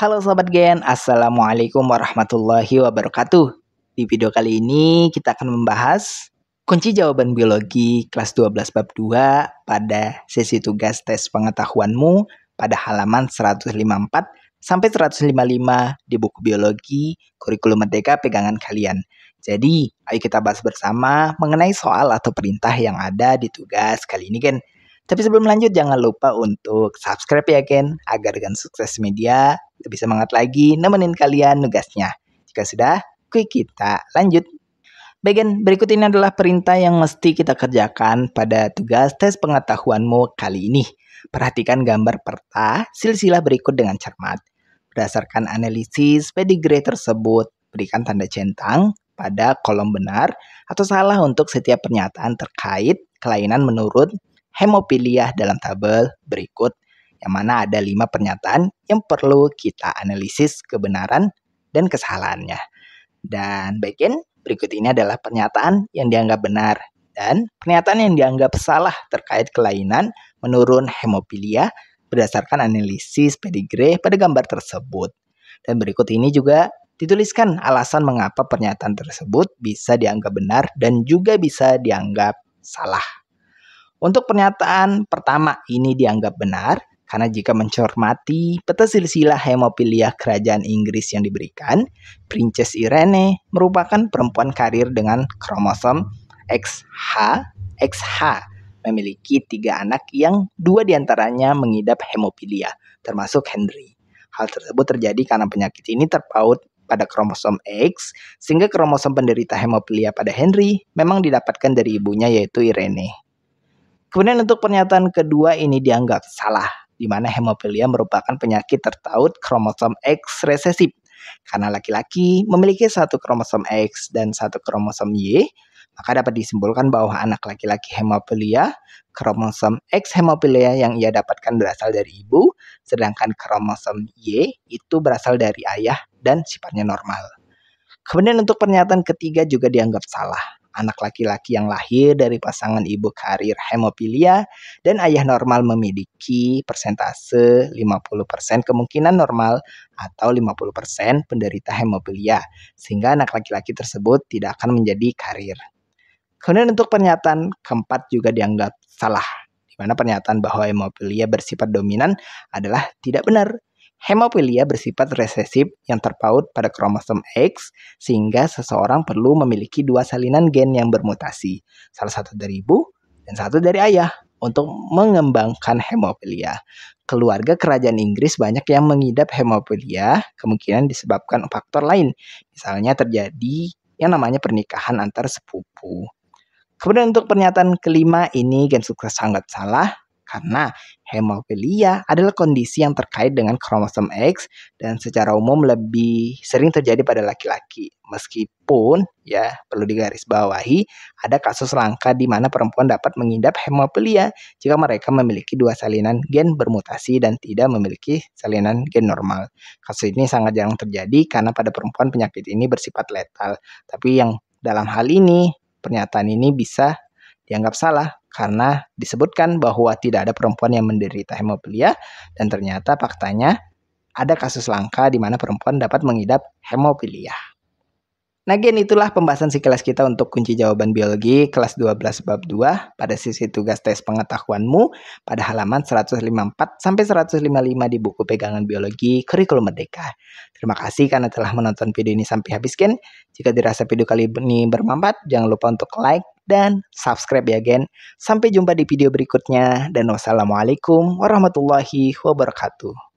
Halo Sobat Gen, Assalamualaikum warahmatullahi wabarakatuh. Di video kali ini kita akan membahas kunci jawaban biologi kelas 12 bab 2 pada sesi tugas tes pengetahuanmu pada halaman 154 sampai 155 di buku biologi kurikulum merdeka pegangan kalian. Jadi, ayo kita bahas bersama mengenai soal atau perintah yang ada di tugas kali ini, Gen. Tapi sebelum lanjut jangan lupa untuk subscribe ya Ken agar dengan sukses media lebih semangat lagi nemenin kalian nugasnya. Jika sudah, quick kita lanjut. Bagian berikut ini adalah perintah yang mesti kita kerjakan pada tugas tes pengetahuanmu kali ini. Perhatikan gambar peta silsilah berikut dengan cermat. Berdasarkan analisis pedigree tersebut, berikan tanda centang pada kolom benar atau salah untuk setiap pernyataan terkait kelainan menurut hemofilia dalam tabel berikut yang mana ada lima pernyataan yang perlu kita analisis kebenaran dan kesalahannya. Dan bagian berikut ini adalah pernyataan yang dianggap benar dan pernyataan yang dianggap salah terkait kelainan menurun hemofilia berdasarkan analisis pedigree pada gambar tersebut. Dan berikut ini juga dituliskan alasan mengapa pernyataan tersebut bisa dianggap benar dan juga bisa dianggap salah. Untuk pernyataan pertama ini dianggap benar karena jika mencermati peta silsilah hemofilia kerajaan Inggris yang diberikan, Princess Irene merupakan perempuan karir dengan kromosom XH XH memiliki tiga anak yang dua di antaranya mengidap hemofilia, termasuk Henry. Hal tersebut terjadi karena penyakit ini terpaut pada kromosom X, sehingga kromosom penderita hemofilia pada Henry memang didapatkan dari ibunya yaitu Irene. Kemudian untuk pernyataan kedua ini dianggap salah, di mana hemofilia merupakan penyakit tertaut kromosom X resesif. Karena laki-laki memiliki satu kromosom X dan satu kromosom Y, maka dapat disimpulkan bahwa anak laki-laki hemofilia, kromosom X hemofilia yang ia dapatkan berasal dari ibu, sedangkan kromosom Y itu berasal dari ayah dan sifatnya normal. Kemudian untuk pernyataan ketiga juga dianggap salah anak laki-laki yang lahir dari pasangan ibu karir hemofilia dan ayah normal memiliki persentase 50% kemungkinan normal atau 50% penderita hemofilia sehingga anak laki-laki tersebut tidak akan menjadi karir. Kemudian untuk pernyataan keempat juga dianggap salah di mana pernyataan bahwa hemofilia bersifat dominan adalah tidak benar Hemofilia bersifat resesif yang terpaut pada kromosom X sehingga seseorang perlu memiliki dua salinan gen yang bermutasi, salah satu dari ibu dan satu dari ayah untuk mengembangkan hemofilia. Keluarga kerajaan Inggris banyak yang mengidap hemofilia, kemungkinan disebabkan faktor lain. Misalnya terjadi yang namanya pernikahan antar sepupu. Kemudian untuk pernyataan kelima ini gen sukses sangat salah karena hemofilia adalah kondisi yang terkait dengan kromosom X dan secara umum lebih sering terjadi pada laki-laki. Meskipun ya perlu digarisbawahi ada kasus langka di mana perempuan dapat mengidap hemofilia jika mereka memiliki dua salinan gen bermutasi dan tidak memiliki salinan gen normal. Kasus ini sangat jarang terjadi karena pada perempuan penyakit ini bersifat letal. Tapi yang dalam hal ini pernyataan ini bisa dianggap salah karena disebutkan bahwa tidak ada perempuan yang menderita hemofilia dan ternyata faktanya ada kasus langka di mana perempuan dapat mengidap hemofilia. Nah, gen itulah pembahasan sekilas kita untuk kunci jawaban biologi kelas 12 bab 2 pada sisi tugas tes pengetahuanmu pada halaman 154 sampai 155 di buku pegangan biologi kurikulum merdeka. Terima kasih karena telah menonton video ini sampai habis, Gen. Jika dirasa video kali ini bermanfaat, jangan lupa untuk like, dan subscribe ya gen. Sampai jumpa di video berikutnya dan wassalamualaikum warahmatullahi wabarakatuh.